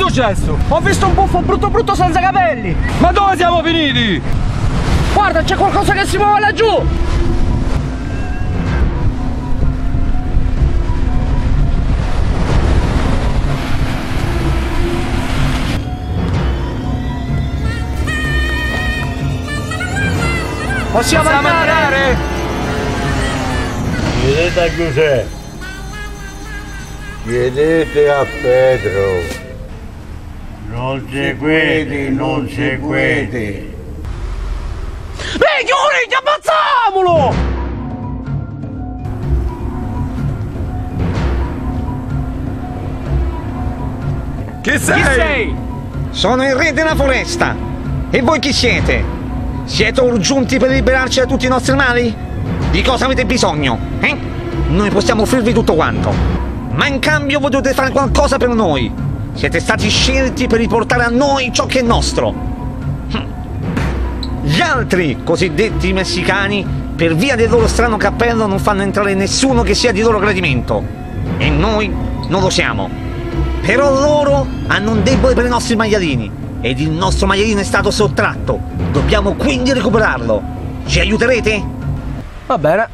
successo? Ho visto un buffo brutto brutto senza capelli! Ma dove siamo finiti? Guarda, c'è qualcosa che si muove laggiù! Possiamo, Possiamo andare? andare? Chiedete a Giuseppe. Chiedete a Pedro. Non seguete, non seguete. Chiuri, ammazziamolo! Chi sei? Chi sei? Sono il re della foresta. E voi chi siete? Siete urgiunti per liberarci da tutti i nostri mali? Di cosa avete bisogno? Eh? Noi possiamo offrirvi tutto quanto. Ma in cambio voi dovete fare qualcosa per noi. Siete stati scelti per riportare a noi ciò che è nostro. Gli altri cosiddetti messicani, per via del loro strano cappello, non fanno entrare nessuno che sia di loro gradimento. E noi non lo siamo. Però loro hanno un debole per i nostri maialini ed il nostro maialino è stato sottratto. Dobbiamo quindi recuperarlo. Ci aiuterete? Va bene.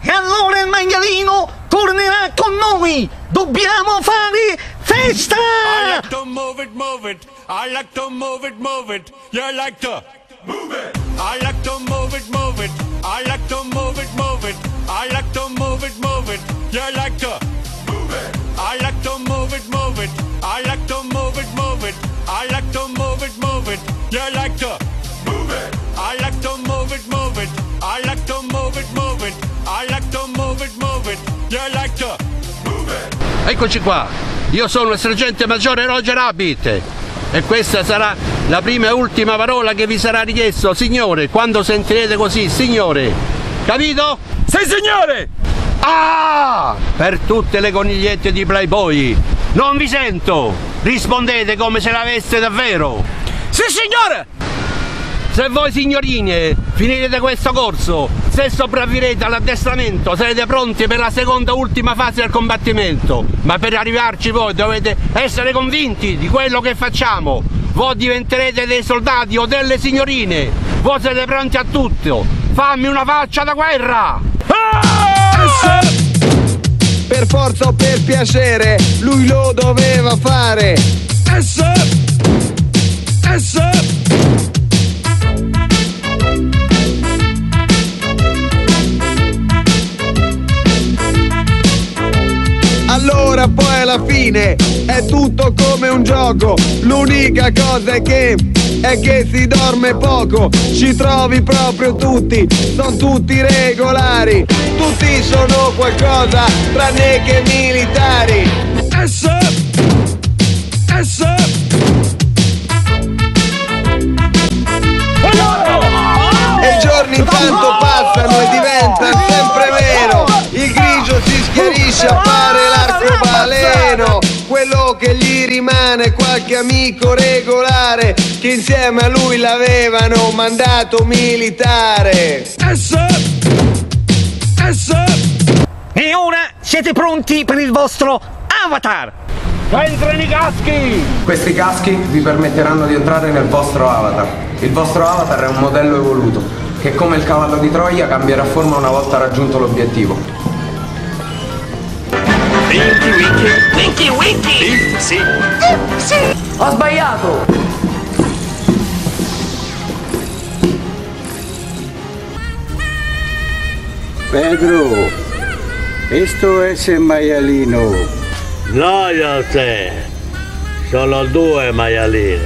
E allora il maialino tornerà con noi! Dobbiamo fare festa! I like to move it, move it. I like to move it, move it. You like to move it. I like to move it, move it. I like to move it, move it. I like to move it, move it. You like to move it. I like to move it, move it. I like to move it, move it. I like to move it, move it. You like to move it. I like to move it, move it. I like to move it, move it. I like to move it, move it. You like to move it. Eccoci qua, io sono il sergente maggiore Roger Rabbit e questa sarà la prima e ultima parola che vi sarà richiesto, signore, quando sentirete così, signore, capito? Sì, signore! Ah! Per tutte le conigliette di Playboy, non vi sento, rispondete come se l'aveste davvero. Sì, signore! Se voi signorine finirete questo corso, se sopravvirete all'addestramento, sarete pronti per la seconda e ultima fase del combattimento. Ma per arrivarci voi dovete essere convinti di quello che facciamo. Voi diventerete dei soldati o delle signorine. Voi siete pronti a tutto. Fammi una faccia da guerra! Per forza o per piacere, lui lo doveva fare. S. fine è tutto come un gioco. L'unica cosa è che è che si dorme poco. Ci trovi proprio tutti, sono tutti regolari. Tutti sono qualcosa tranne che militari. S. S. E i giorni intanto passano e diventa sempre meno. Il grigio si schiarisce, appare l'arcobaleno. Gli rimane qualche amico regolare che insieme a lui l'avevano mandato militare. S. S. E ora siete pronti per il vostro avatar! Entrano i caschi! Questi caschi vi permetteranno di entrare nel vostro avatar. Il vostro avatar è un modello evoluto che come il cavallo di Troia cambierà forma una volta raggiunto l'obiettivo. Winky Winky Winky Winky Sì Ho sbagliato! Pedro, esto es el maialino. Loyalty! Sono due maialine.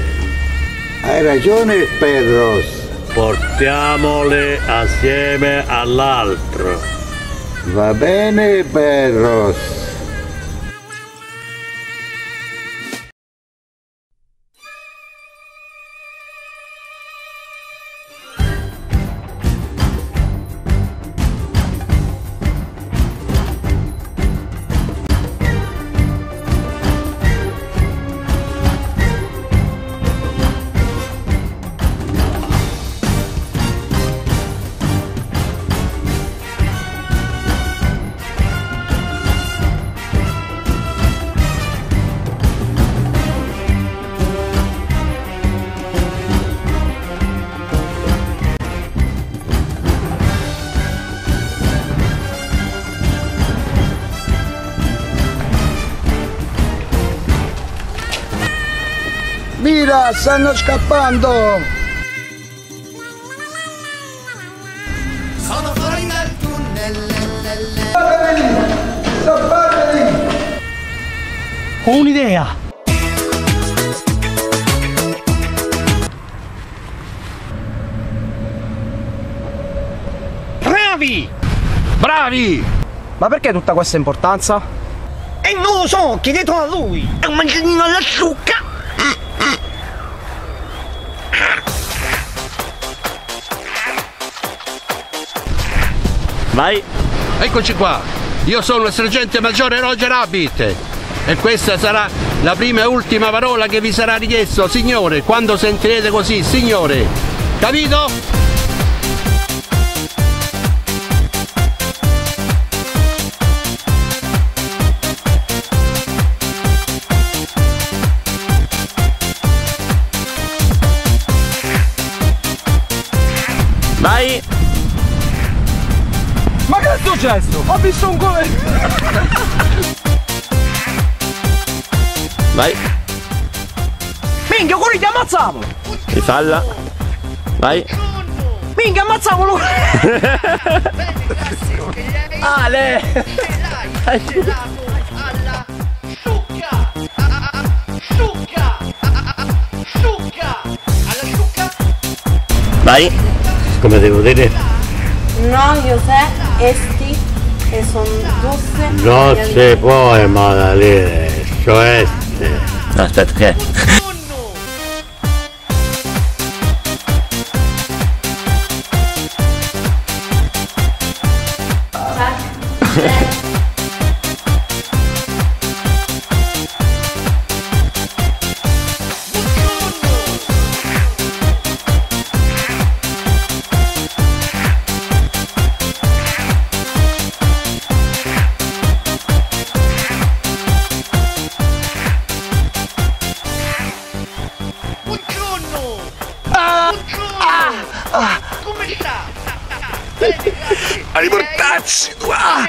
Hai ragione, Pedro. Portiamole assieme all'altro. Va bene, Pedro. Gira, stanno scappando! Sono fuori dal tunnel. Ho un'idea! Bravi! Bravi! Ma perché tutta questa importanza? E non lo so, chiedetelo a lui! È un mangianino alla zucca! Vai! Eccoci qua! Io sono il sergente maggiore Roger Rabbit e questa sarà la prima e ultima parola che vi sarà richiesto, signore, quando sentirete così, signore. Capito? Successo? Ho visto un come... Vai! Minchia, quelli ti ammazziamo! Rifalla! Vai! Minchia, ammazziamolo! Ale! Vai! Come devo dire? No, yo sé, esti, que son 12. Non si può Maddalena, cioè... No, aspetta, Come sta? A riportarsi! Ah!